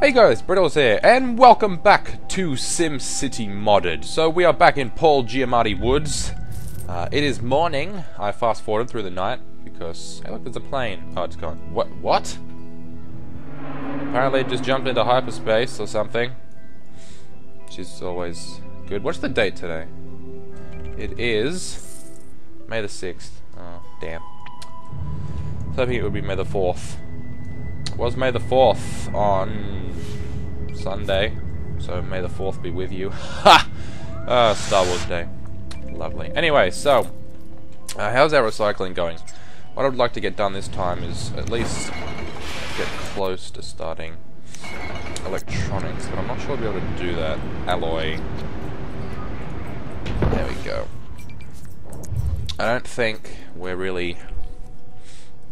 Hey guys, Brittles here, and welcome back to SimCity Modded. So we are back in Paul Giamatti Woods. Uh, it is morning. I fast forwarded through the night because hey look, there's a plane. Oh, it's gone. What? What? Apparently, it just jumped into hyperspace or something. Which is always good. What's the date today? It is May the sixth. Oh, damn. I hoping it would be May the fourth was May the 4th on Sunday, so May the 4th be with you. Ha! Uh, Star Wars Day. Lovely. Anyway, so, uh, how's our recycling going? What I'd like to get done this time is at least get close to starting electronics, but I'm not sure I'll be able to do that. Alloy. There we go. I don't think we're really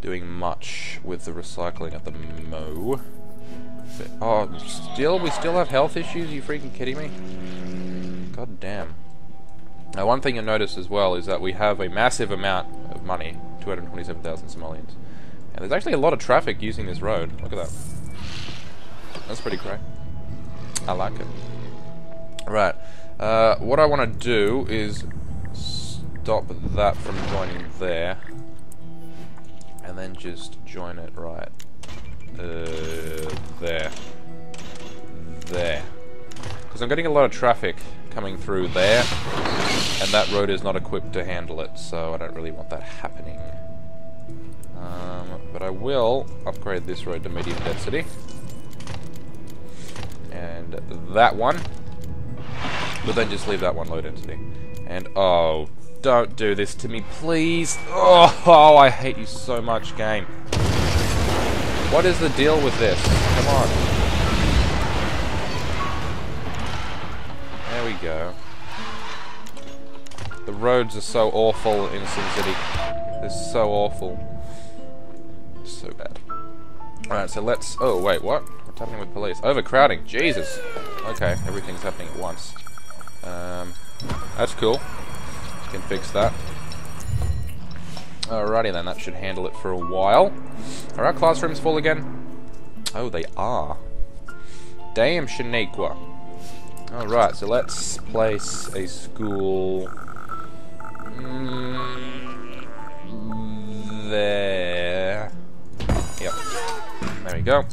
doing much with the recycling at the mo. But, oh, still? We still have health issues? Are you freaking kidding me? God damn. Now, one thing you'll notice as well is that we have a massive amount of money, 227,000 simoleons. And there's actually a lot of traffic using this road. Look at that. That's pretty great. I like it. Right. Uh, what I want to do is stop that from joining there and then just join it right uh, there. There. Because I'm getting a lot of traffic coming through there, and that road is not equipped to handle it, so I don't really want that happening. Um, but I will upgrade this road to medium density. And that one. But then just leave that one low density. And, oh, don't do this to me, please. Oh, oh, I hate you so much, game. What is the deal with this? Come on. There we go. The roads are so awful in SimCity. They're so awful. So bad. Alright, so let's... Oh, wait, what? What's happening with police? Overcrowding. Jesus. Okay, everything's happening at once. Um, that's cool can fix that. Alrighty then, that should handle it for a while. Are our classrooms full again? Oh, they are. Damn Shaniqua. Alright, so let's place a school... Mm, there. Yep. There we go.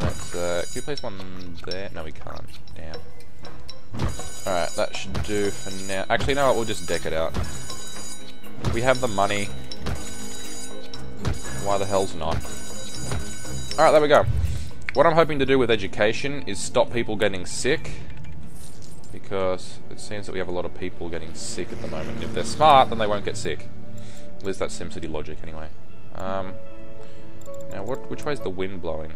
Let's, uh, can we place one there? No, we can't. Damn. Alright, that should do for now. Actually, no, we'll just deck it out. We have the money. Why the hell's not? Alright, there we go. What I'm hoping to do with education is stop people getting sick. Because it seems that we have a lot of people getting sick at the moment. If they're smart, then they won't get sick. At least that's SimCity logic, anyway. Um, now, what? which way is the wind blowing?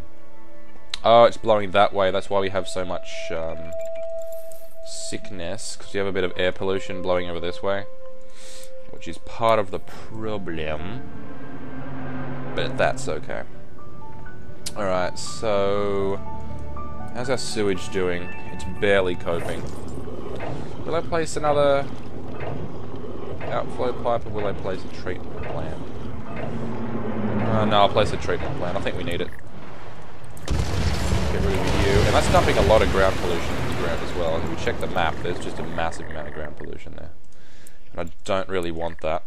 Oh, it's blowing that way. That's why we have so much... Um, sickness, because you have a bit of air pollution blowing over this way, which is part of the problem, but that's okay. Alright, so... How's our sewage doing? It's barely coping. Will I place another outflow pipe, or will I place a treatment plant? Uh, no, I'll place a treatment plant. I think we need it. Get rid of you. And that's dumping a lot of ground pollution ground as well. If we check the map, there's just a massive amount of ground pollution there. And I don't really want that.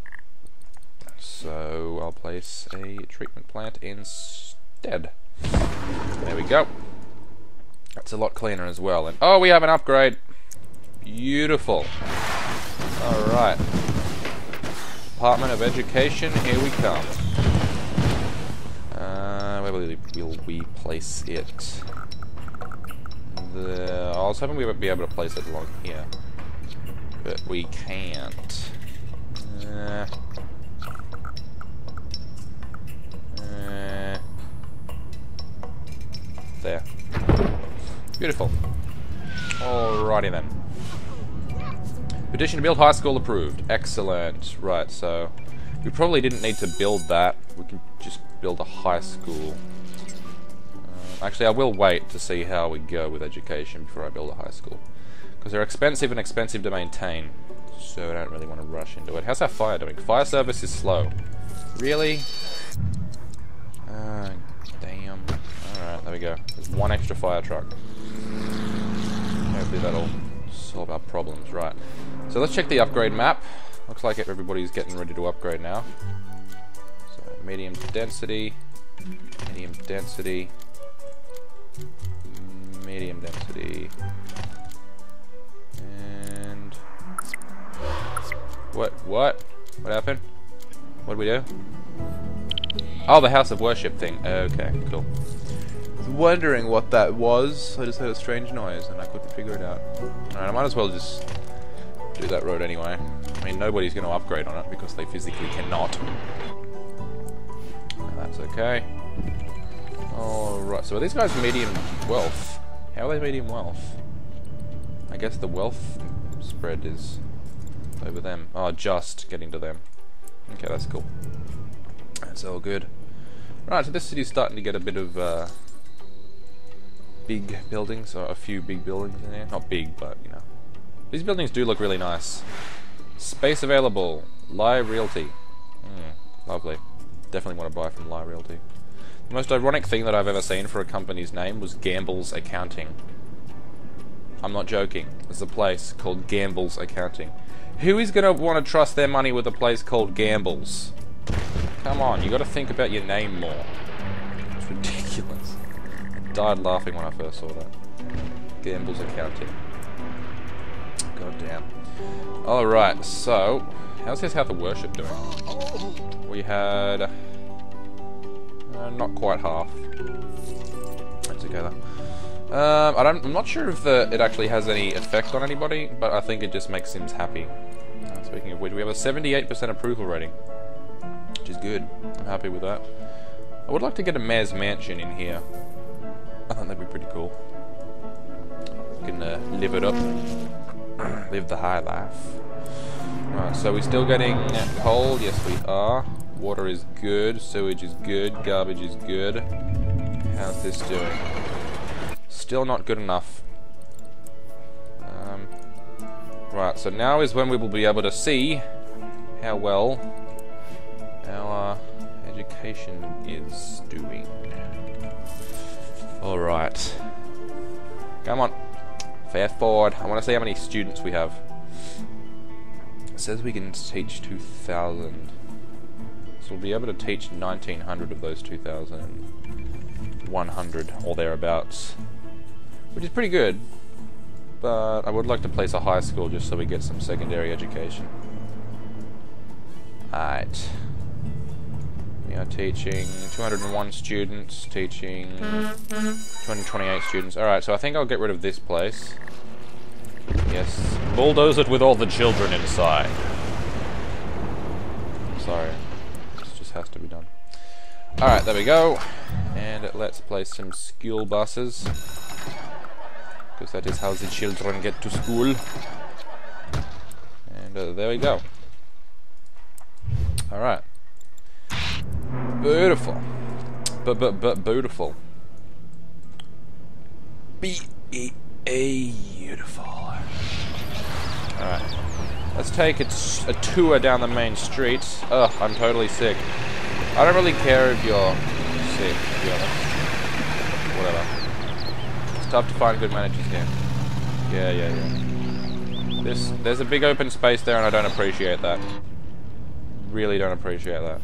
So I'll place a treatment plant instead. There we go. That's a lot cleaner as well. And oh, we have an upgrade. Beautiful. Alright. Department of Education, here we come. Uh, where will we, will we place it? The... I was hoping we would be able to place it along here. But we can't. Uh, uh, there. Beautiful. Alrighty then. Petition to build high school approved. Excellent. Right, so... We probably didn't need to build that. We can just build a high school. Actually, I will wait to see how we go with education before I build a high school. Because they're expensive and expensive to maintain. So I don't really want to rush into it. How's our fire doing? Fire service is slow. Really? Uh, damn. Alright, there we we go. There's one extra fire truck. Hopefully that'll solve our problems. Right. So let's check the upgrade map. Looks like everybody's getting ready to upgrade now. So medium density, medium density, medium density, and what? What? What happened? What did we do? Oh, the House of Worship thing. Okay, cool. Wondering what that was. I just heard a strange noise and I couldn't figure it out. Alright, I might as well just do that road anyway. I mean, nobody's going to upgrade on it because they physically cannot. That's okay. Alright, so are these guys medium wealth? How are they medium wealth? I guess the wealth spread is over them. Oh, just getting to them. Okay, that's cool. That's all good. Right, so this city's starting to get a bit of uh, big buildings, or a few big buildings in here. Not big, but, you know. These buildings do look really nice. Space available. Lie Realty. Mm, lovely. Definitely want to buy from Lie Realty. The most ironic thing that I've ever seen for a company's name was Gamble's Accounting. I'm not joking. There's a place called Gamble's Accounting. Who is going to want to trust their money with a place called Gamble's? Come on, you got to think about your name more. It's ridiculous. I died laughing when I first saw that. Gamble's Accounting. God damn. Alright, so, how's this House of Worship doing? We had... Not quite half. That's though. Um, I I'm not sure if it actually has any effect on anybody, but I think it just makes Sims happy. Uh, speaking of which, we have a 78% approval rating, which is good. I'm happy with that. I would like to get a mayor's mansion in here. I think that'd be pretty cool. You can uh, live it up, live the high life. Right, so we're still getting coal. Yes, we are. Water is good. Sewage is good. Garbage is good. How's this doing? Still not good enough. Um, right, so now is when we will be able to see how well our education is doing. Alright. Come on. Fast forward. I want to see how many students we have. It says we can teach 2,000. We'll be able to teach 1,900 of those 2,100 or thereabouts which is pretty good. But I would like to place a high school just so we get some secondary education. Alright. We are teaching 201 students, teaching 228 students. Alright, so I think I'll get rid of this place. Yes. Bulldoze it with all the children inside. Sorry. Alright, there we go. And let's play some school buses because that is how the children get to school. And uh, there we go. Alright. Beautiful. But but but beautiful. B E A beautiful. Alright. Let's take a, a tour down the main street. Ugh, I'm totally sick. I don't really care if you're sick, to be honest. Whatever tough to find good managers here. Yeah, yeah, yeah. This, there's a big open space there and I don't appreciate that. Really don't appreciate that.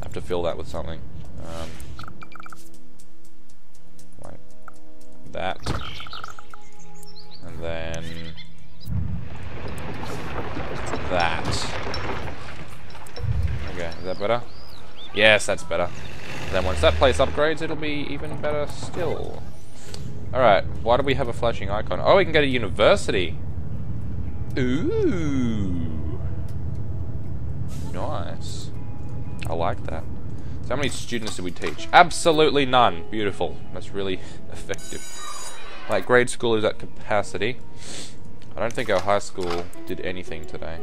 I have to fill that with something. Um, like that. And then that. Okay, is that better? Yes, that's better. Then once that place upgrades, it'll be even better still. Alright, why do we have a flashing icon? Oh, we can go to university. Ooh. Nice. I like that. So how many students do we teach? Absolutely none. Beautiful. That's really effective. Like, grade school is at capacity. I don't think our high school did anything today.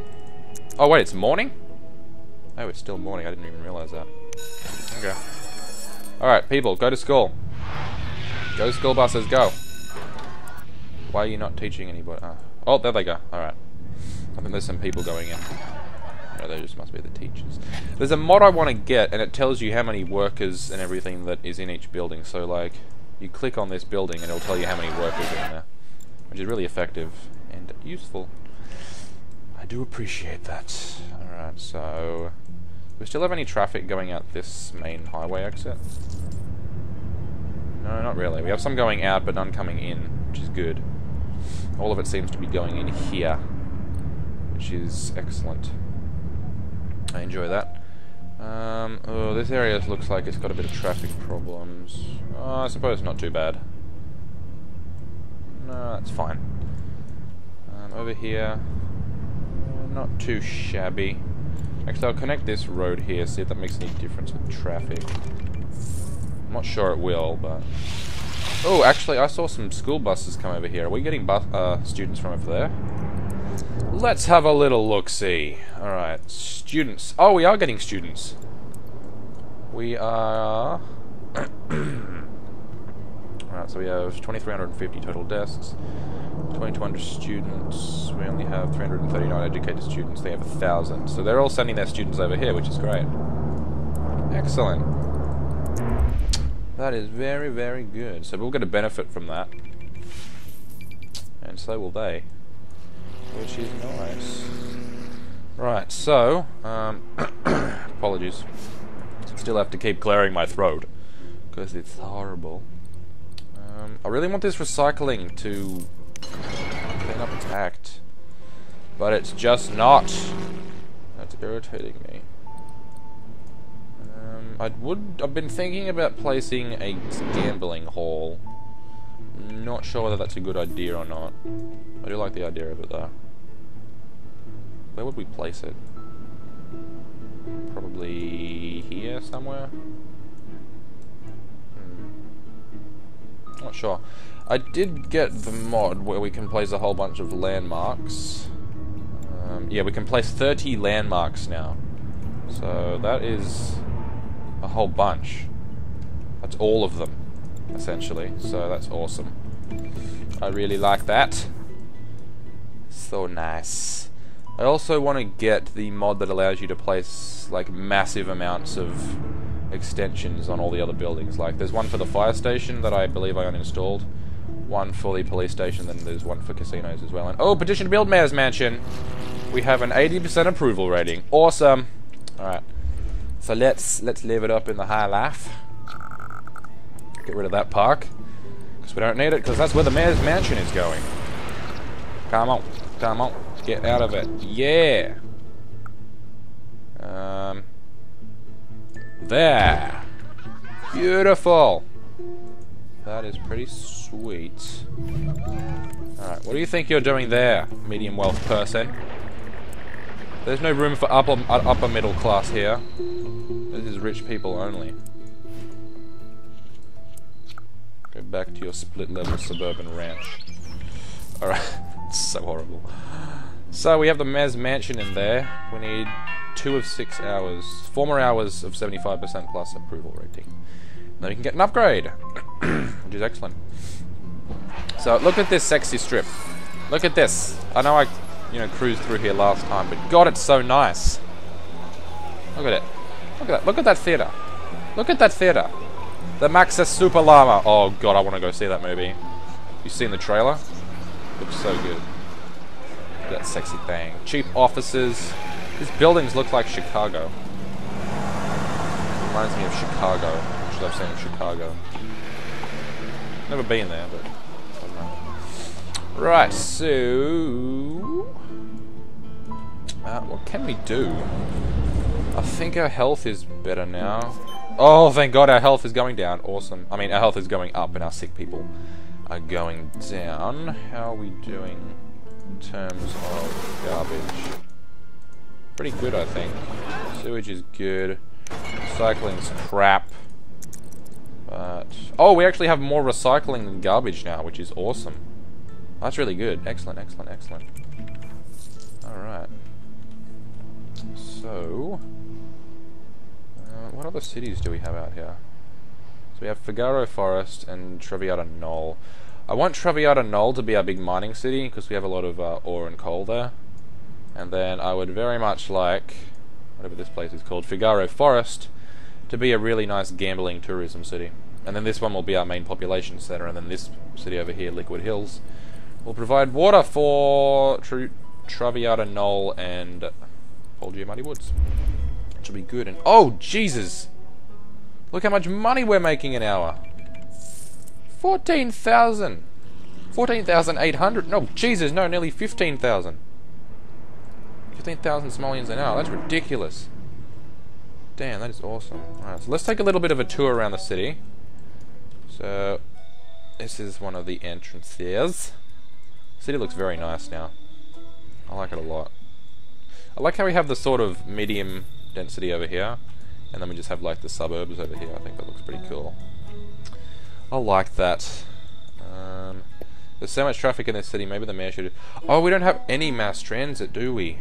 Oh, wait, it's morning? Oh, it's still morning. I didn't even realize that. Okay. Alright, people, go to school. Go school buses, go. Why are you not teaching anybody? Uh, oh, there they go. Alright. I think there's some people going in. No, they just must be the teachers. There's a mod I want to get, and it tells you how many workers and everything that is in each building. So, like, you click on this building and it'll tell you how many workers are in there, which is really effective and useful. I do appreciate that. Alright, so... We still have any traffic going out this main highway exit? No, not really. We have some going out, but none coming in, which is good. All of it seems to be going in here, which is excellent. I enjoy that. Um, oh, this area looks like it's got a bit of traffic problems. Oh, I suppose not too bad. No, that's fine. Um, over here, uh, not too shabby. Actually, I'll connect this road here, see if that makes any difference with traffic. I'm not sure it will, but... Oh, actually, I saw some school buses come over here. Are we getting bus uh, students from over there? Let's have a little look-see. Alright, students. Oh, we are getting students. We are... Alright, so we have 2,350 total desks, 2,200 students. We only have 339 educated students. They have 1,000. So they're all sending their students over here, which is great. Excellent. That is very, very good. So we'll get a benefit from that. And so will they. Which is nice. Right, so, um, apologies. Still have to keep clearing my throat. Because it's horrible. Um, I really want this recycling to up its. But it's just not. That's irritating me. I would. I've been thinking about placing a gambling hall. Not sure whether that's a good idea or not. I do like the idea of it though. Where would we place it? Probably here somewhere. Hmm. Not sure. I did get the mod where we can place a whole bunch of landmarks. Um, yeah, we can place 30 landmarks now. So that is a whole bunch. That's all of them, essentially. So that's awesome. I really like that. So nice. I also want to get the mod that allows you to place like massive amounts of extensions on all the other buildings. Like there's one for the fire station that I believe I uninstalled, one for the police station, then there's one for casinos as well. And oh, petition to build mayor's mansion. We have an 80% approval rating. Awesome. All right. So let's let's live it up in the high life. Get rid of that park. Because we don't need it, because that's where the mayor's mansion is going. Come on. Come on. Get out of it. Yeah. Um. There. Beautiful. That is pretty sweet. Alright, what do you think you're doing there, medium wealth person? There's no room for upper, upper middle class here. This is rich people only. Go back to your split level suburban ranch. Alright, it's so horrible. So we have the Mez Mansion in there. We need two of six hours, four more hours of 75% plus approval rating. then we can get an upgrade, which is excellent. So look at this sexy strip. Look at this. I know I, you know, cruised through here last time, but God, it's so nice. Look at it. Look at that. Look at that theater. Look at that theater. The Maxis Super Llama. Oh god, I want to go see that movie. You seen the trailer? Looks so good. That sexy thing. Cheap offices. These buildings look like Chicago. Reminds me of Chicago, which I've seen in Chicago. Never been there, but Right, so uh, what can we do? I think our health is better now. Oh, thank God our health is going down. Awesome. I mean, our health is going up and our sick people are going down. How are we doing in terms of garbage? Pretty good, I think. Sewage is good. Recycling's crap. But... Oh, we actually have more recycling than garbage now, which is awesome. That's really good. Excellent, excellent, excellent. Alright. So... Uh, what other cities do we have out here? So we have Figaro Forest and Traviata Knoll. I want Traviata Knoll to be our big mining city, because we have a lot of uh, ore and coal there. And then I would very much like, whatever this place is called, Figaro Forest, to be a really nice gambling tourism city. And then this one will be our main population center, and then this city over here, Liquid Hills, will provide water for Tru Traviata Knoll and Paul Giamatti Woods. Which will be good. And oh, Jesus! Look how much money we're making an hour. 14,000. 14,800. No, Jesus, no, nearly 15,000. 15,000 simoleons an hour. That's ridiculous. Damn, that is awesome. Alright, so let's take a little bit of a tour around the city. So, this is one of the entrances. The city looks very nice now. I like it a lot. I like how we have the sort of medium density over here, and then we just have like the suburbs over here. I think that looks pretty cool. I like that. Um, there's so much traffic in this city, maybe the mayor should... Oh, we don't have any mass transit, do we?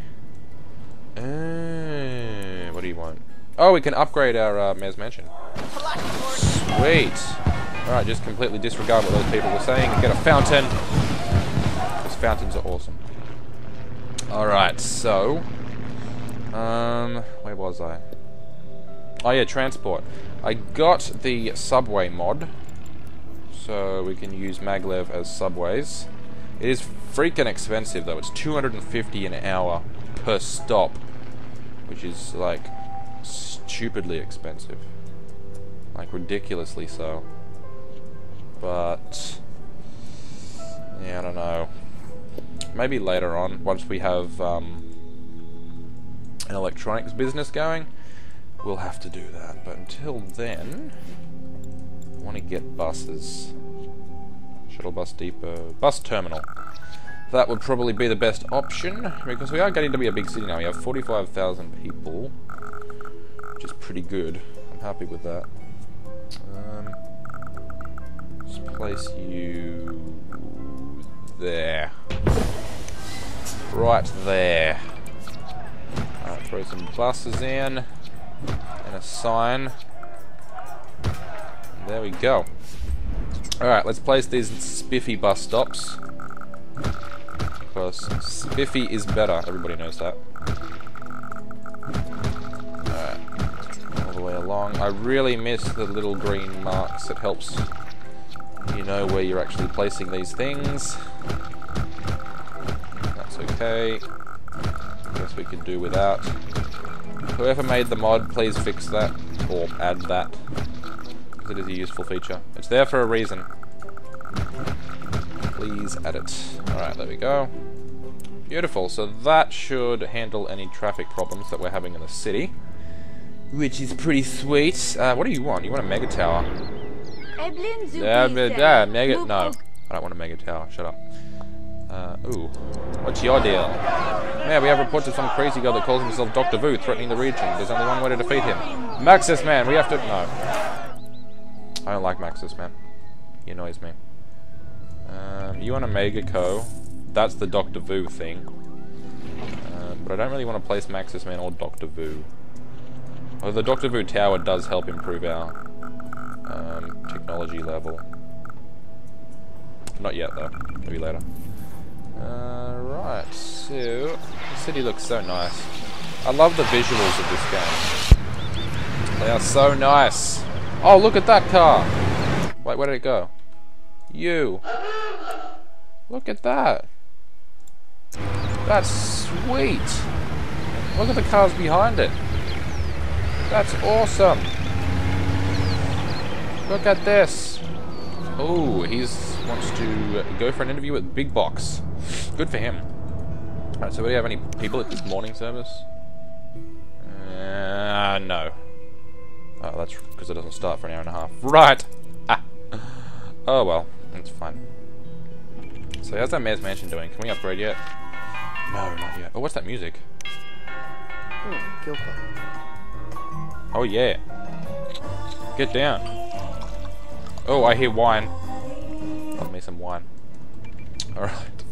Uh, what do you want? Oh, we can upgrade our uh, mayor's mansion. Sweet. Alright, just completely disregard what those people were saying and get a fountain. Because fountains are awesome. Alright, so... Um, where was I? Oh yeah, transport. I got the subway mod. So we can use maglev as subways. It is freaking expensive though. It's 250 an hour per stop. Which is like stupidly expensive. Like ridiculously so. But yeah, I don't know. Maybe later on, once we have um, an electronics business going, we'll have to do that. But until then, I want to get buses. Shuttle bus depot, bus terminal. That would probably be the best option, because we are getting to be a big city now. We have 45,000 people, which is pretty good. I'm happy with that. Um, let's place you there. Right there. Alright, throw some buses in. And a sign. There we go. Alright, let's place these spiffy bus stops. Because spiffy is better, everybody knows that. Along. I really miss the little green marks. It helps you know where you're actually placing these things. That's okay. I guess we can do without. Whoever made the mod, please fix that, or add that, because it is a useful feature. It's there for a reason. Please add it. Alright, there we go. Beautiful, so that should handle any traffic problems that we're having in the city. Which is pretty sweet. Uh, what do you want? You want a mega tower? Yeah, yeah, mega. No, I don't want a mega tower. Shut up. Uh, ooh. What's your deal? Yeah, we have reports of some crazy guy that calls himself Dr. Vu threatening the region. There's only one way to defeat him. Maxis Man, we have to... No. I don't like Maxis Man. He annoys me. Um, you want a Mega Co. That's the Dr. Vu thing. Um, but I don't really want to place Maxis Man or Dr. Vu. Although the Dr. Vu tower does help improve our um, technology level. Not yet, though. Maybe later. Uh, right, so... The city looks so nice. I love the visuals of this game. They are so nice. Oh, look at that car! Wait, where did it go? You! Look at that! That's sweet! Look at the cars behind it! That's awesome! Look at this! Oh, he wants to go for an interview with Big Box. Good for him. Alright, so do we have any people at this morning service? Uh, no. Oh, that's because it doesn't start for an hour and a half. Right! Ah. Oh well, that's fine. So how's that Mayor's Mansion doing? Can we upgrade yet? No, not yet. Oh, what's that music? Oh, Oh yeah. Get down. Oh, I hear wine. Love me some wine. Alright.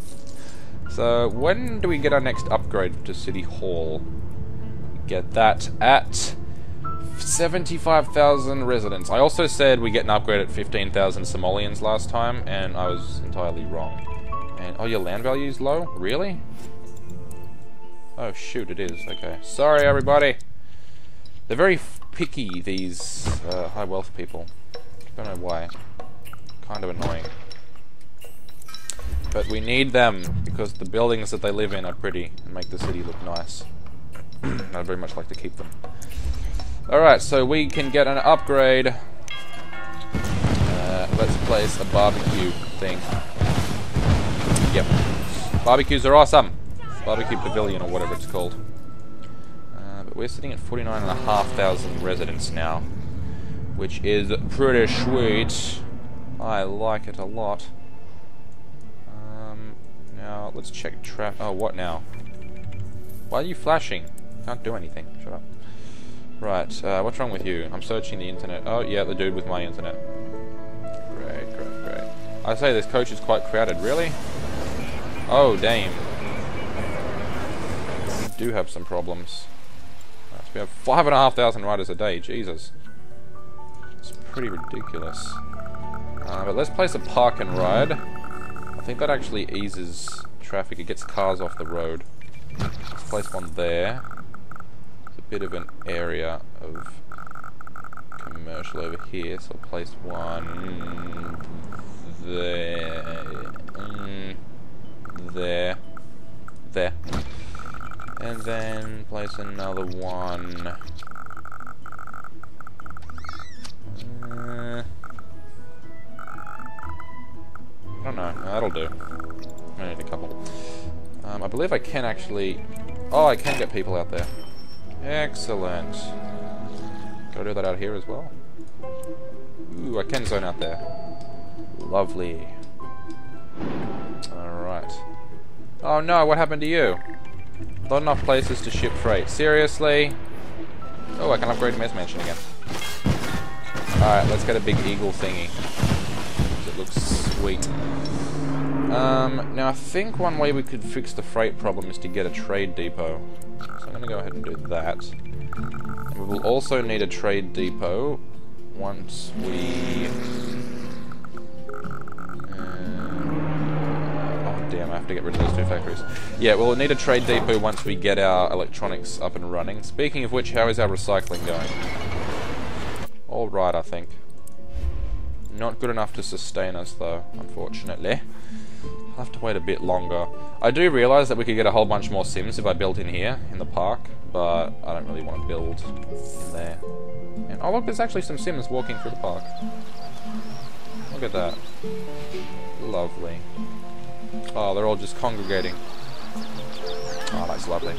So, when do we get our next upgrade to City Hall? Get that at 75,000 residents. I also said we get an upgrade at 15,000 simoleons last time, and I was entirely wrong. And, oh, your land value is low? Really? Oh, shoot, it is. Okay. Sorry, everybody. They're very picky, these uh, high wealth people. Don't know why. Kind of annoying. But we need them because the buildings that they live in are pretty and make the city look nice. I'd very much like to keep them. Alright, so we can get an upgrade. Uh, let's place a barbecue thing. Yep. Barbecues are awesome. Barbecue Pavilion or whatever it's called. But we're sitting at 49,500 residents now. Which is pretty sweet. I like it a lot. Um, now, let's check trap. Oh, what now? Why are you flashing? Can't do anything. Shut up. Right, uh, what's wrong with you? I'm searching the internet. Oh, yeah, the dude with my internet. Great, great, great. I say this coach is quite crowded. Really? Oh, damn. We do have some problems. We have five and a half thousand riders a day. Jesus. It's pretty ridiculous. Uh, but let's place a park and ride. I think that actually eases traffic. It gets cars off the road. Let's place one there It's a bit of an area of commercial over here, so I'll place one there, mm, there, there, and then place another one. Uh, I don't know. That'll do. I need a couple. Um, I believe I can actually... Oh, I can get people out there. Excellent. Can I do that out here as well? Ooh, I can zone out there. Lovely. Alright. Oh no, what happened to you? Not enough places to ship freight. Seriously? Oh, I can upgrade Mez Mansion again. Alright, let's get a big eagle thingy. It looks sweet. Um, now I think one way we could fix the freight problem is to get a trade depot. So I'm going to go ahead and do that. And we will also need a trade depot once we... to get rid of those two factories. Yeah, we'll need a trade depot once we get our electronics up and running. Speaking of which, how is our recycling going? Alright, I think. Not good enough to sustain us, though, unfortunately. I'll have to wait a bit longer. I do realise that we could get a whole bunch more Sims if I built in here, in the park, but I don't really want to build in there. And, oh look, there's actually some Sims walking through the park. Look at that. Lovely. Oh, they're all just congregating. Oh, that's lovely.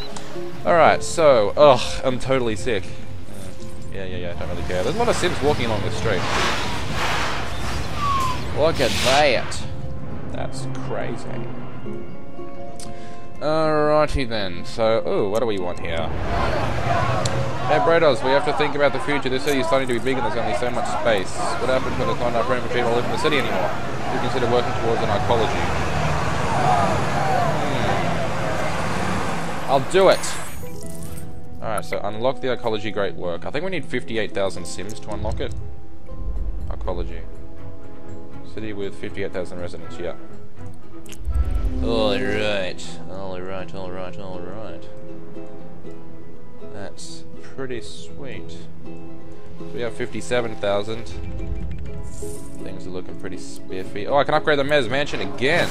Alright, so, ugh, I'm totally sick. Uh, yeah, yeah, yeah, I don't really care. There's a lot of Sims walking along the street. Look at that. That's crazy. Alrighty then, so, oh, what do we want here? Hey Brados, we have to think about the future. This city is starting to be big and there's only so much space. What happens when there's not enough room for people to live in the city anymore? We consider working towards an ecology. Hmm. I'll do it! Alright, so unlock the ecology, great work. I think we need 58,000 sims to unlock it. Ecology. City with 58,000 residents, yeah. Alright, alright, alright, alright. That's pretty sweet. We have 57,000. Things are looking pretty spiffy. Oh, I can upgrade the Mez Mansion again.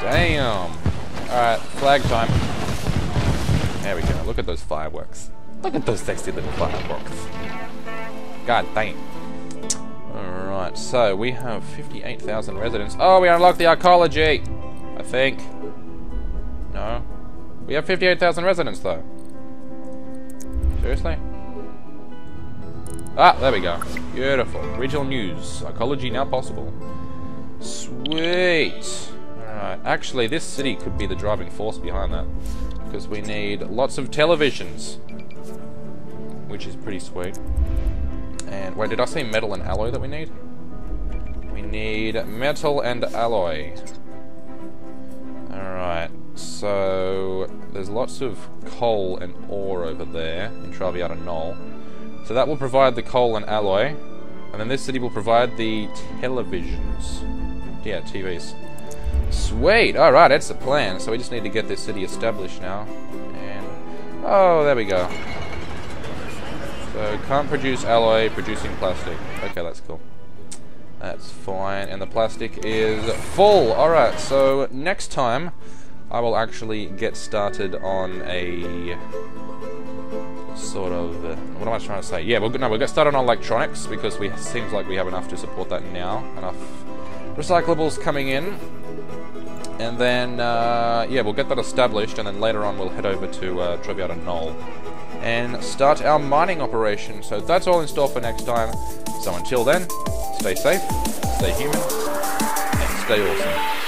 Damn. Alright, flag time. There we go. Look at those fireworks. Look at those sexy little fireworks. God dang. Alright, so we have 58,000 residents. Oh, we unlocked the ecology! I think. No. We have 58,000 residents, though. Seriously? Ah, there we go. Beautiful. Regional news. Ecology now possible. Sweet! Actually, this city could be the driving force behind that. Because we need lots of televisions. Which is pretty sweet. And, wait, did I say metal and alloy that we need? We need metal and alloy. Alright, so there's lots of coal and ore over there in Traviata Knoll. So that will provide the coal and alloy. And then this city will provide the televisions. Yeah, TVs. Sweet! Alright, that's the plan. So we just need to get this city established now. And... Oh, there we go. So, can't produce alloy, producing plastic. Okay, that's cool. That's fine. And the plastic is full. Alright, so next time I will actually get started on a sort of what am I trying to say? Yeah, we'll no, we'll get started on electronics because we seems like we have enough to support that now. Enough recyclables coming in, and then uh, yeah, we'll get that established, and then later on we'll head over to uh, Knoll and start our mining operation. So that's all in store for next time. So until then, stay safe, stay human, and stay awesome.